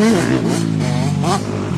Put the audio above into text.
Mm-hmm.